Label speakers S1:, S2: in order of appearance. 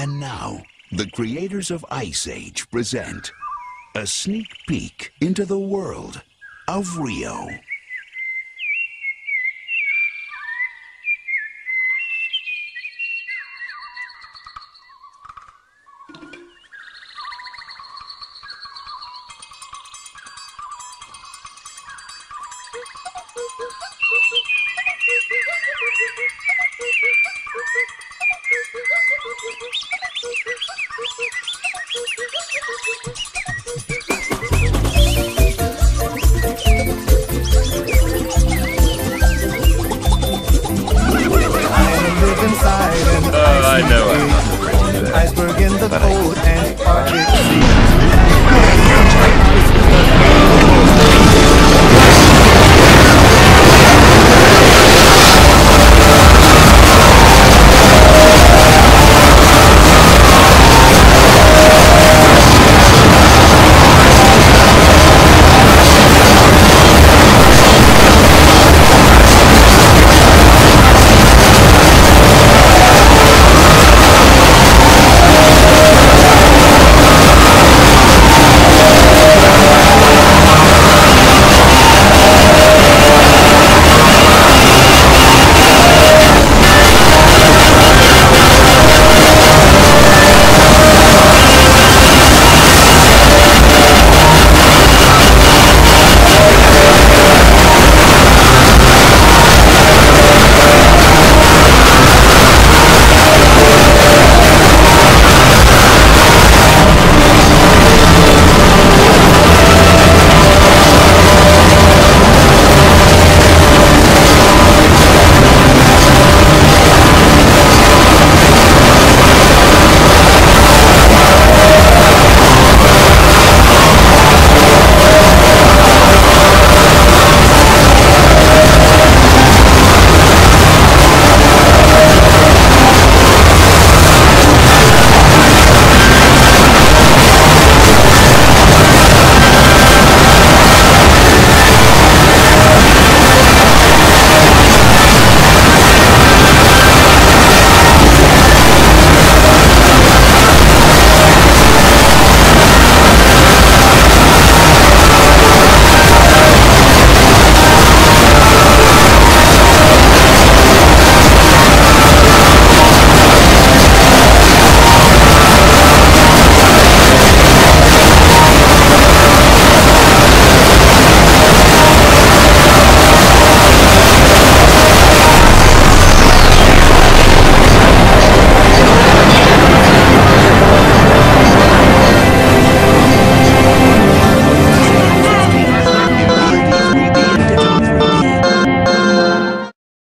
S1: And now, the creators of Ice Age present a sneak peek into the world of Rio.
S2: I